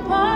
upon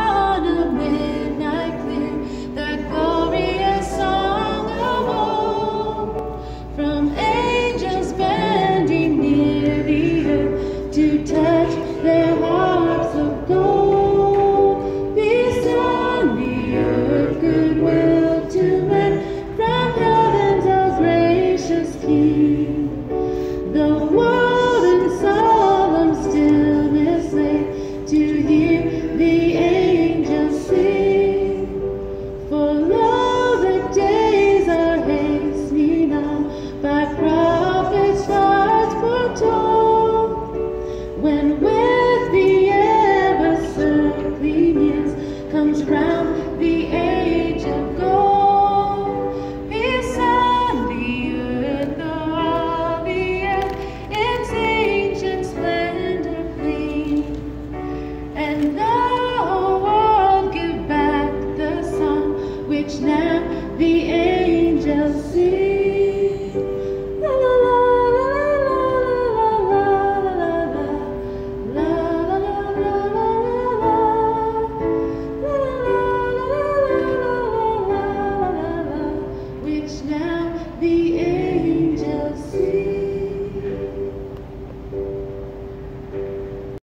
the song